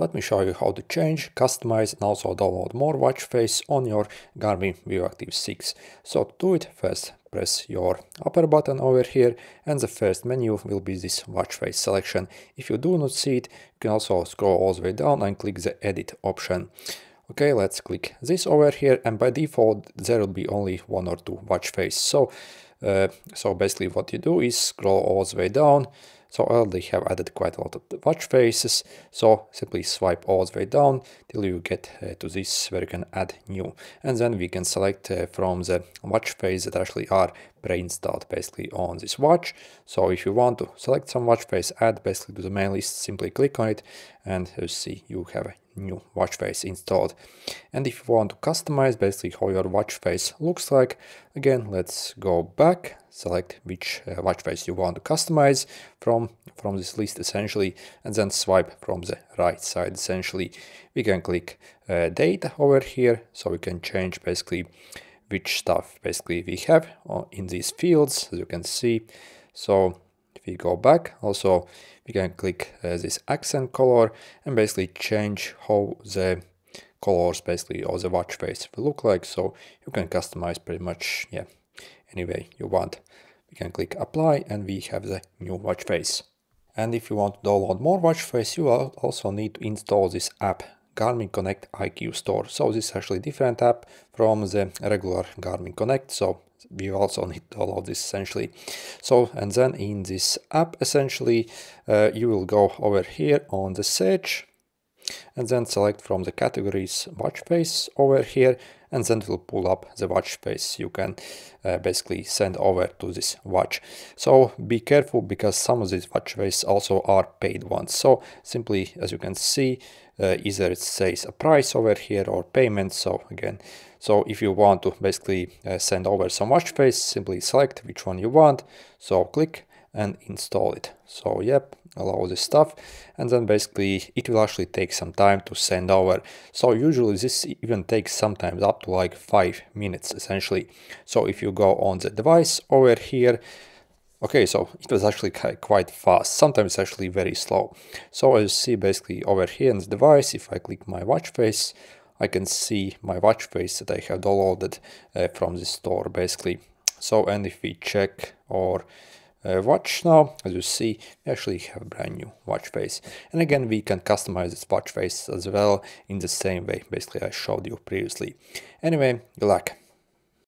Let me show you how to change, customize and also download more watch face on your Garmin Vivoactive 6. So to do it, first press your upper button over here and the first menu will be this watch face selection. If you do not see it, you can also scroll all the way down and click the edit option. Okay, let's click this over here and by default there will be only one or two watch face. So, uh, so basically what you do is scroll all the way down so I already have added quite a lot of watch faces. So simply swipe all the way down till you get uh, to this where you can add new. And then we can select uh, from the watch face that actually are pre-installed basically on this watch. So if you want to select some watch face, add basically to the main list, simply click on it and you see you have a new watch face installed. And if you want to customize basically how your watch face looks like, again, let's go back, select which uh, watch face you want to customize from, from this list essentially, and then swipe from the right side essentially. We can click uh, data over here, so we can change basically which stuff basically we have in these fields, as you can see. So if we go back, also we can click uh, this accent color and basically change how the colors basically or the watch face will look like. So you can customize pretty much, yeah, any way you want. We can click apply and we have the new watch face. And if you want to download more watch face, you also need to install this app Garmin Connect IQ Store. So this is actually different app from the regular Garmin Connect. So we also need to download this essentially. So, and then in this app, essentially, uh, you will go over here on the search and then select from the categories watch face over here and then it will pull up the watch face you can uh, basically send over to this watch. So be careful because some of these watch face also are paid ones. So simply as you can see uh, either it says a price over here or payment. So again so if you want to basically uh, send over some watch face simply select which one you want. So click and install it. So yep allow this stuff. And then basically it will actually take some time to send over. So usually this even takes sometimes up to like five minutes essentially. So if you go on the device over here Okay, so it was actually quite fast, sometimes actually very slow. So as you see basically over here in the device, if I click my watch face, I can see my watch face that I have downloaded uh, from the store basically. So and if we check or uh, watch now, as you see, we actually have a brand new watch face. And again, we can customize this watch face as well in the same way, basically I showed you previously. Anyway, good luck.